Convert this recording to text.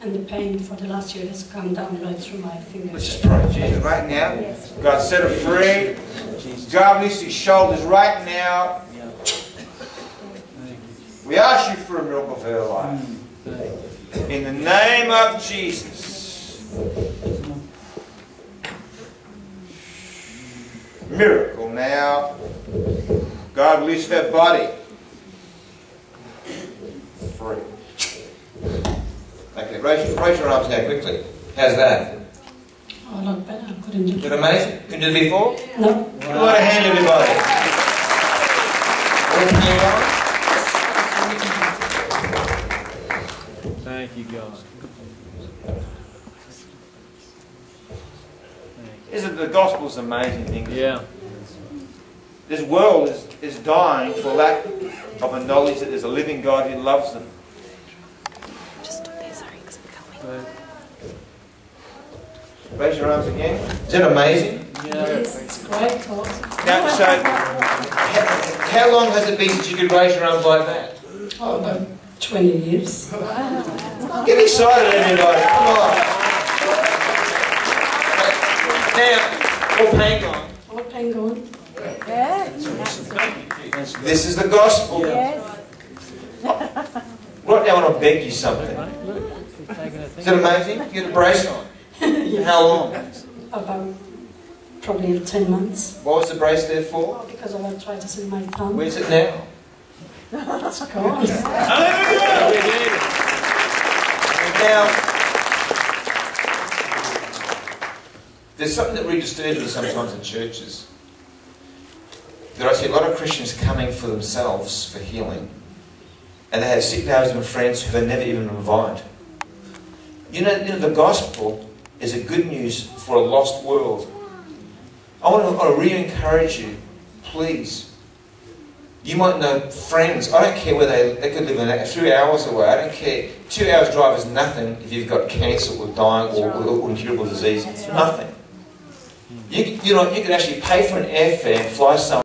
And the pain for the last year has come down right through my fingers. Let's just pray, Jesus, right now. Yes. God set her free. God lifts his shoulders right now. We ask you for a miracle for her life. In the name of Jesus. Miracle now. God lifts her body. Free. Okay, raise, raise your arms now quickly. How's that? Oh, a lot better. I couldn't do Is it amazing? Can you do it before? No. Give a lot of hand, everybody. All pain gone? Thank you, God. Isn't the gospel's amazing thing? Yeah. This world is, is dying for lack of a knowledge that there's a living God who loves them. Raise your arms again. Is that amazing? Yeah. Yes, it's great. Oh, Now, so, how, how long has it been since you could raise your arms like that? oh, about 20 years. Get excited, everybody. Come on. Now, all pain gone. All pain gone. This is the gospel. Yes. Right now, I want to beg you something. Is it amazing? You get a brace on. How long? About probably 10 months. What was the brace there for? Oh, because of to in my thumb. Where's it now? It's gone. Now, there's something that really disturbs me sometimes in churches. That I see a lot of Christians coming for themselves for healing, and they have sick neighbours and friends who they never even invite. You know, you know, the gospel is a good news for a lost world. I want to, I want to really encourage you, please. You might know friends. I don't care where they, they could live in a few hours away. I don't care. Two hours drive is nothing if you've got cancer or dying or, or, or incurable disease. Nothing. You, you know, you could actually pay for an airfare and fly somewhere.